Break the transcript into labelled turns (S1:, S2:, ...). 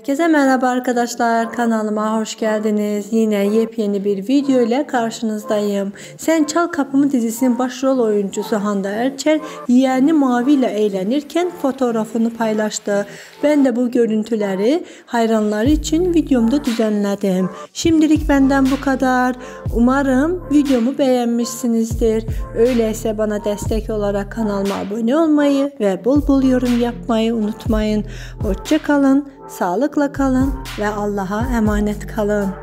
S1: Herkese merhaba arkadaşlar kanalıma hoş geldiniz. Yine yepyeni bir video ile karşınızdayım. Sen Çal Kapımı dizisinin başrol oyuncusu Hande Erçel yeğeni Mavi ile eğlenirken fotoğrafını paylaştı. Ben de bu görüntüleri hayranları için videomda düzenledim. Şimdilik benden bu kadar. Umarım videomu beğenmişsinizdir. Öyleyse bana destek olarak kanalıma abone olmayı ve bol bol yorum yapmayı unutmayın. Hoşçakalın, sağlıkla kalın ve Allah'a emanet kalın.